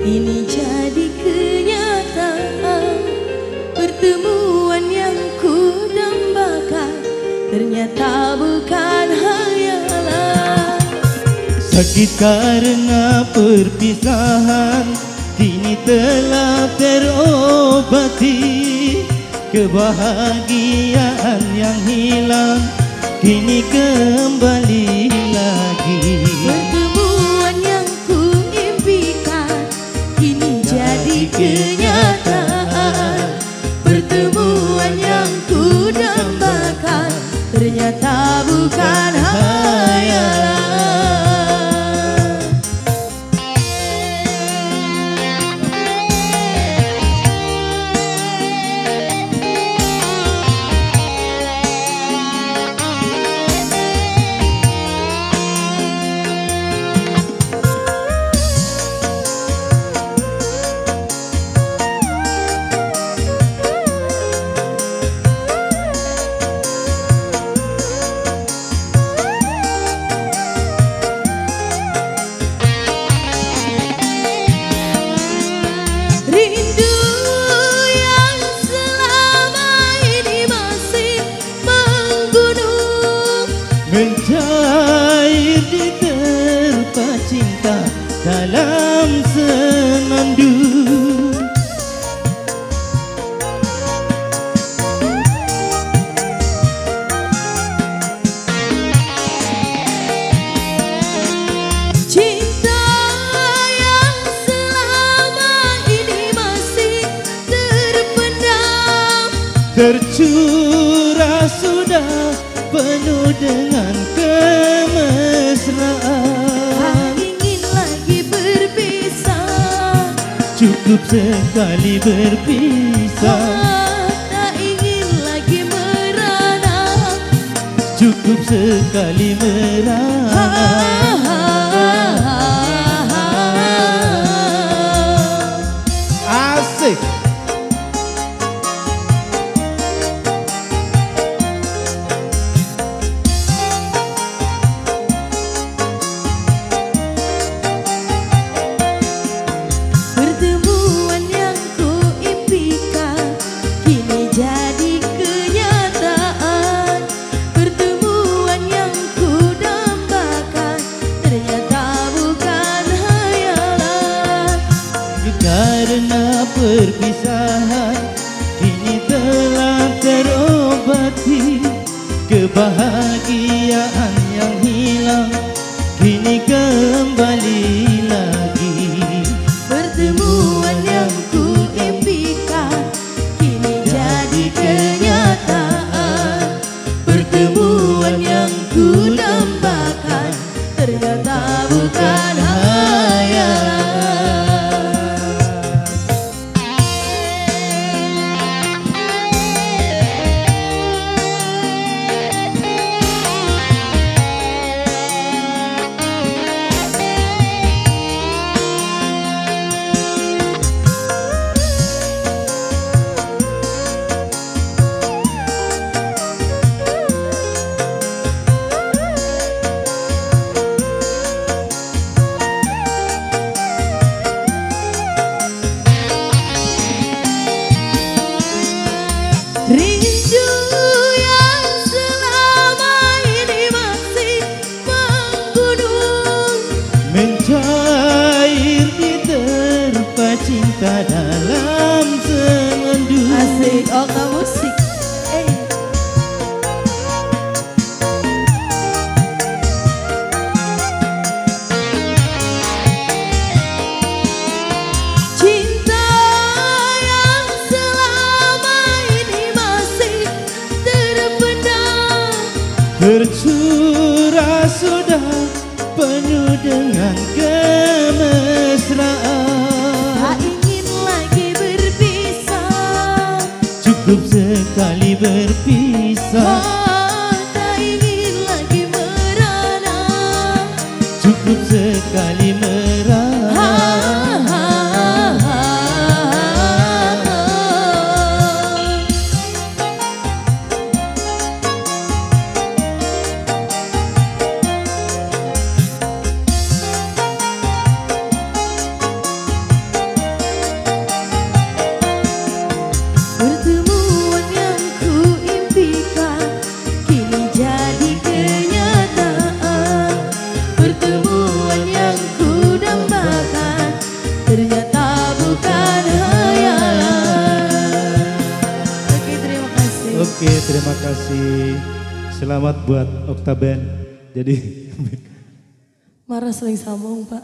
Ini jadi kenyataan. Pertemuan yang ku dambakan Ternyata bukan hayalan. Sakit karena perpisahan Kini telah terobati. Kebahagiaan yang hilang Kini kembali dalam senandung. Cinta yang selama ini masih terpendam. Tercurah sudah penuh dengan kemesraan Cukup sekali berpisah. Ah, Tak ingin lagi merana Cukup sekali merana Asik Subhanallah Mencair di terpa cinta dalam senandung. Asik, oh kamu musik. Eh. Cinta yang selama ini masih terpendam. Tercurah sudah penuh dengan kemesraan. Tak ingin lagi berpisah. Cukup sekali berpisah. Oh, tak ingin lagi merana. Cukup sekali terima kasih. Selamat buat Oktaben. Jadi marah sering sambung, Pak.